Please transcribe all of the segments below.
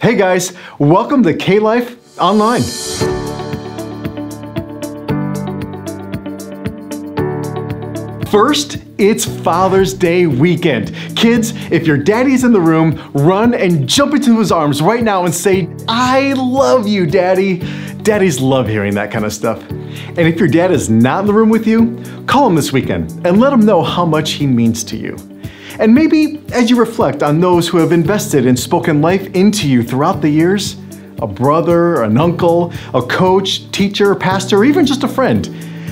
Hey guys, welcome to K Life Online. First, it's Father's Day weekend. Kids, if your daddy's in the room, run and jump into his arms right now and say, I love you, daddy. Daddies love hearing that kind of stuff. And if your dad is not in the room with you, call him this weekend and let him know how much he means to you. And maybe as you reflect on those who have invested and spoken life into you throughout the years, a brother, an uncle, a coach, teacher, pastor, or even just a friend,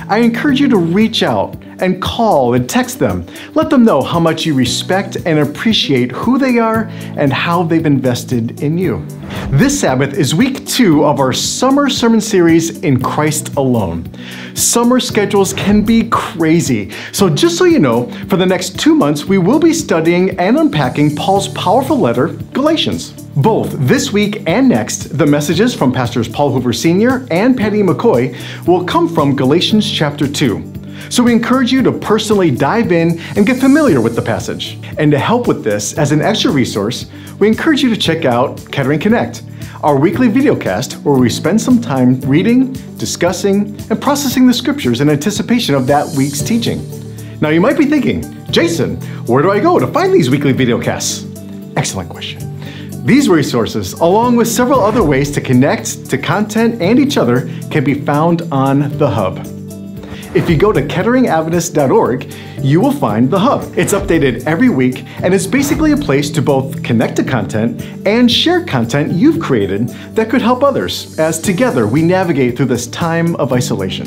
I encourage you to reach out and call and text them. Let them know how much you respect and appreciate who they are and how they've invested in you. This Sabbath is week two of our summer sermon series in Christ alone. Summer schedules can be crazy, so just so you know, for the next two months we will be studying and unpacking Paul's powerful letter, Galatians. Both this week and next, the messages from Pastors Paul Hoover Sr. and Patty McCoy will come from Galatians chapter 2. So we encourage you to personally dive in and get familiar with the passage. And to help with this, as an extra resource, we encourage you to check out Kettering Connect, our weekly videocast where we spend some time reading, discussing, and processing the scriptures in anticipation of that week's teaching. Now you might be thinking, Jason, where do I go to find these weekly videocasts? Excellent question. These resources, along with several other ways to connect to content and each other, can be found on the Hub. If you go to ketteringadventist.org, you will find the Hub. It's updated every week and it's basically a place to both connect to content and share content you've created that could help others as together we navigate through this time of isolation.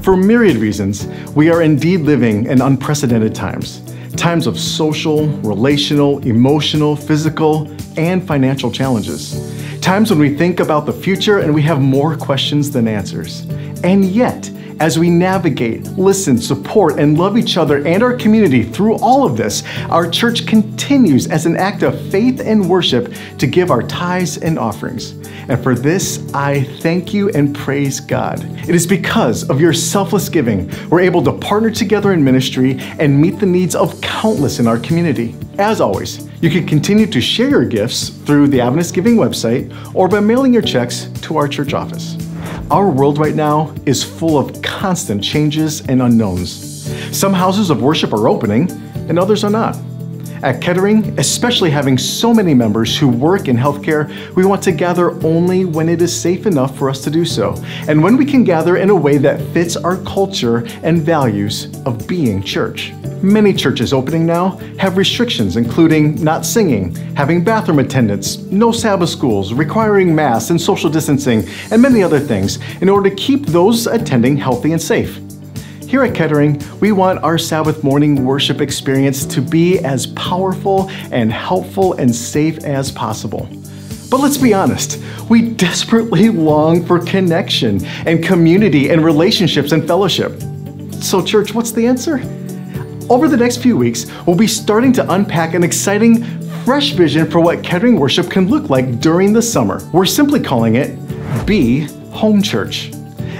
For myriad reasons, we are indeed living in unprecedented times. Times of social, relational, emotional, physical, and financial challenges. Times when we think about the future and we have more questions than answers. And yet, as we navigate, listen, support, and love each other and our community through all of this, our church continues as an act of faith and worship to give our tithes and offerings. And for this, I thank you and praise God. It is because of your selfless giving we're able to partner together in ministry and meet the needs of countless in our community. As always, you can continue to share your gifts through the Adventist Giving website or by mailing your checks to our church office. Our world right now is full of constant changes and unknowns. Some houses of worship are opening, and others are not. At Kettering, especially having so many members who work in healthcare, we want to gather only when it is safe enough for us to do so, and when we can gather in a way that fits our culture and values of being church. Many churches opening now have restrictions, including not singing, having bathroom attendants, no Sabbath schools, requiring masks and social distancing, and many other things in order to keep those attending healthy and safe. Here at Kettering, we want our Sabbath morning worship experience to be as powerful and helpful and safe as possible. But let's be honest, we desperately long for connection and community and relationships and fellowship. So, church, what's the answer? Over the next few weeks, we'll be starting to unpack an exciting, fresh vision for what Kettering worship can look like during the summer. We're simply calling it Be Home Church.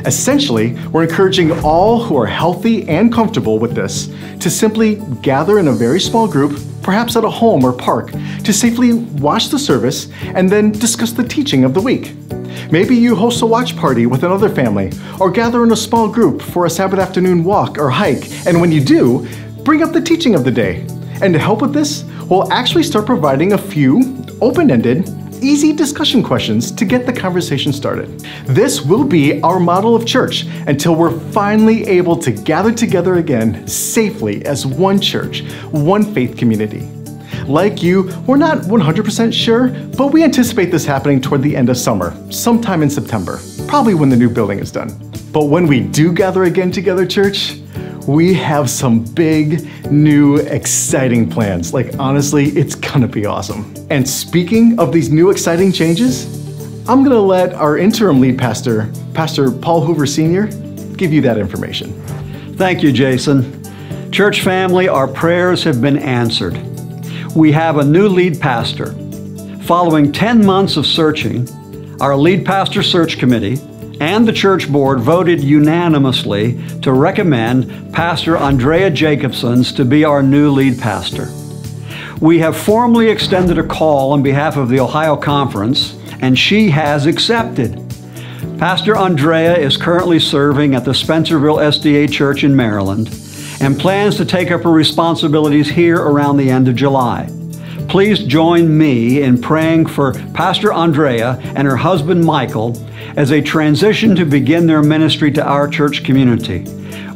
Essentially, we're encouraging all who are healthy and comfortable with this to simply gather in a very small group, perhaps at a home or park, to safely watch the service and then discuss the teaching of the week. Maybe you host a watch party with another family, or gather in a small group for a Sabbath afternoon walk or hike, and when you do, bring up the teaching of the day. And to help with this, we'll actually start providing a few open ended, easy discussion questions to get the conversation started. This will be our model of church until we're finally able to gather together again safely as one church, one faith community. Like you, we're not 100% sure, but we anticipate this happening toward the end of summer, sometime in September, probably when the new building is done. But when we do gather again together, church, we have some big, new, exciting plans. Like, honestly, it's gonna be awesome. And speaking of these new, exciting changes, I'm gonna let our interim lead pastor, Pastor Paul Hoover Sr., give you that information. Thank you, Jason. Church family, our prayers have been answered. We have a new lead pastor. Following 10 months of searching, our lead pastor search committee and the church board voted unanimously to recommend Pastor Andrea Jacobsons to be our new lead pastor. We have formally extended a call on behalf of the Ohio Conference, and she has accepted. Pastor Andrea is currently serving at the Spencerville SDA Church in Maryland and plans to take up her responsibilities here around the end of July. Please join me in praying for Pastor Andrea and her husband Michael as they transition to begin their ministry to our church community.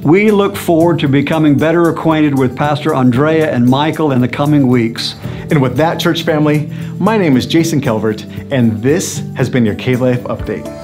We look forward to becoming better acquainted with Pastor Andrea and Michael in the coming weeks. And with that, church family, my name is Jason Calvert, and this has been your K Life Update.